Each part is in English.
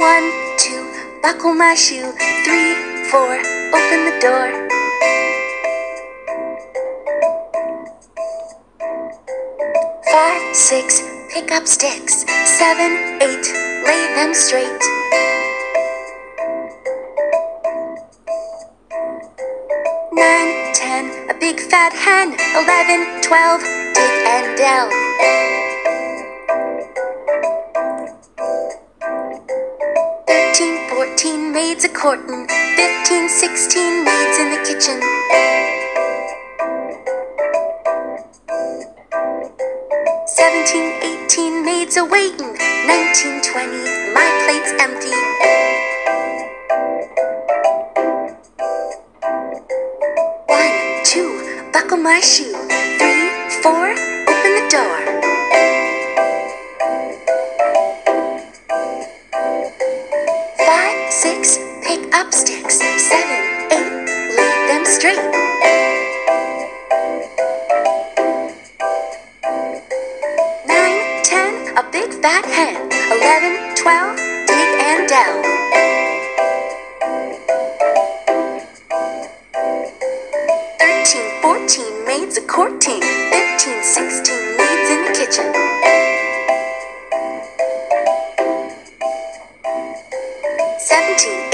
One, two, buckle my shoe. Three, four, open the door. Five, six, pick up sticks. Seven, eight, lay them straight. Nine, ten, a big fat hen. Eleven, twelve, dig and delve. Thirteen, fourteen, maids a courtin'. Fifteen, sixteen, maids in the kitchen. Seventeen, eighteen, maids a waitin'. Nineteen, twenty, my plate's empty. One, two, buckle my shoe. Three, four, up sticks. Seven, eight, lay them straight. Nine, ten, a big fat hen. Eleven, twelve, dig and delve. Thirteen, fourteen, maids a courting. Fifteen, sixteen, maids in the kitchen. Seventeen, eighteen,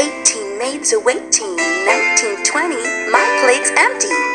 maids a waiting. Nineteen, twenty, my plate's empty.